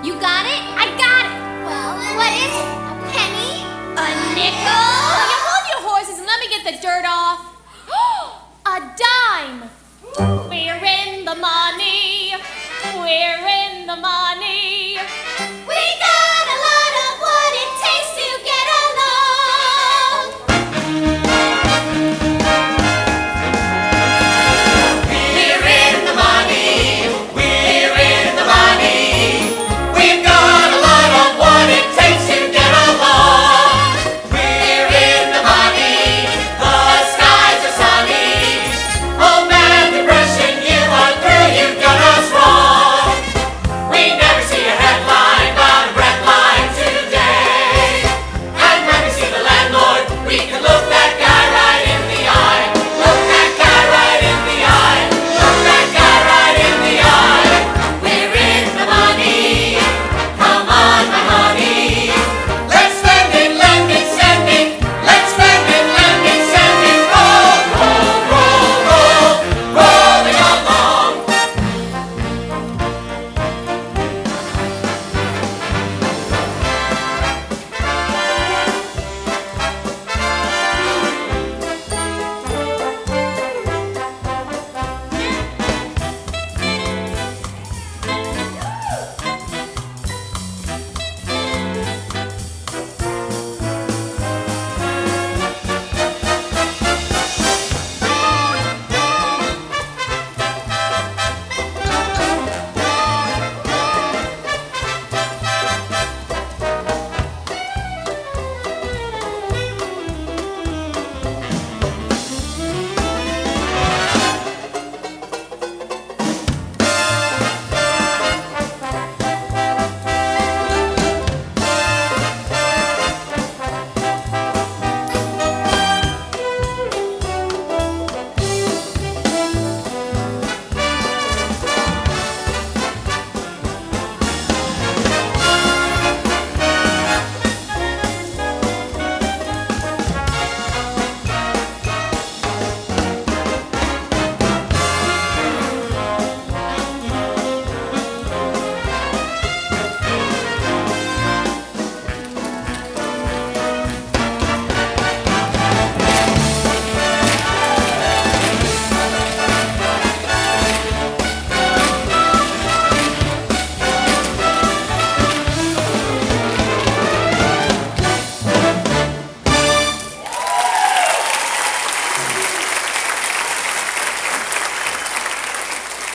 You got it? I got it. Well, what is it? A penny? A nickel? Will you hold your horses and let me get the dirt off? a dime. We're in the money. We're in the money.